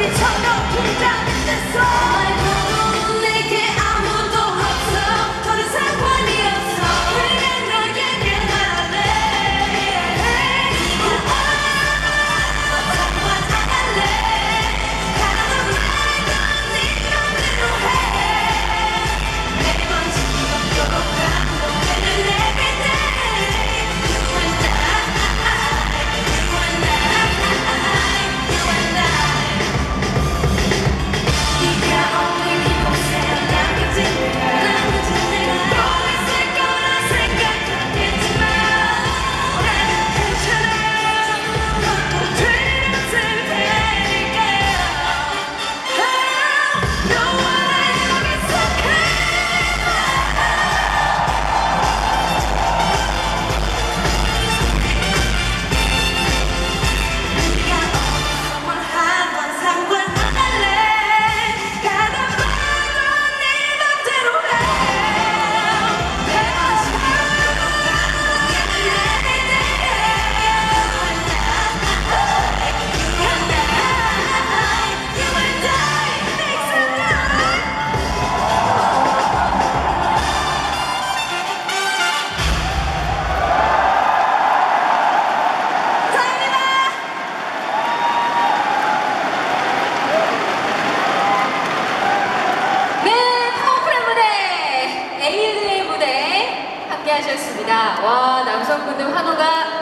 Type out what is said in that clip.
우리 청동 긴장했어. 함께 하셨습니다. 와, 남성분들 환호가